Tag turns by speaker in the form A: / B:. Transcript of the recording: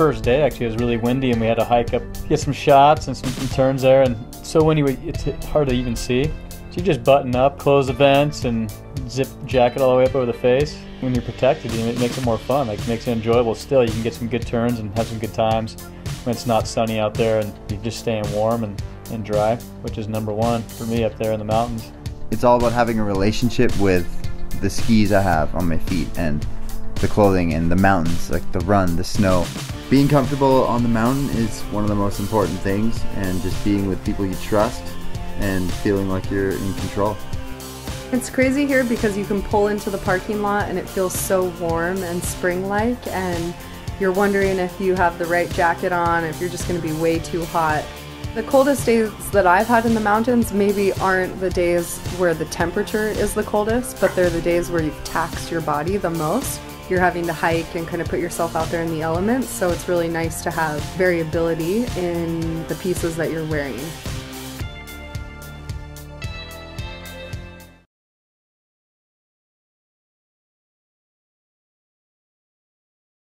A: first day actually it was really windy and we had to hike up, get some shots and some, some turns there, and so windy it's hard to even see. So you just button up, close the vents, and zip jacket all the way up over the face. When you're protected, it makes it more fun. Like makes it enjoyable. Still, you can get some good turns and have some good times when it's not sunny out there and you're just staying warm and, and dry, which is number one for me up there in the mountains.
B: It's all about having a relationship with the skis I have on my feet and the clothing and the mountains, like the run, the snow. Being comfortable on the mountain is one of the most important things, and just being with people you trust and feeling like you're in control.
C: It's crazy here because you can pull into the parking lot and it feels so warm and spring-like and you're wondering if you have the right jacket on, if you're just going to be way too hot. The coldest days that I've had in the mountains maybe aren't the days where the temperature is the coldest, but they're the days where you've taxed your body the most. You're having to hike and kind of put yourself out there in the elements, so it's really nice to have variability in the pieces that you're wearing.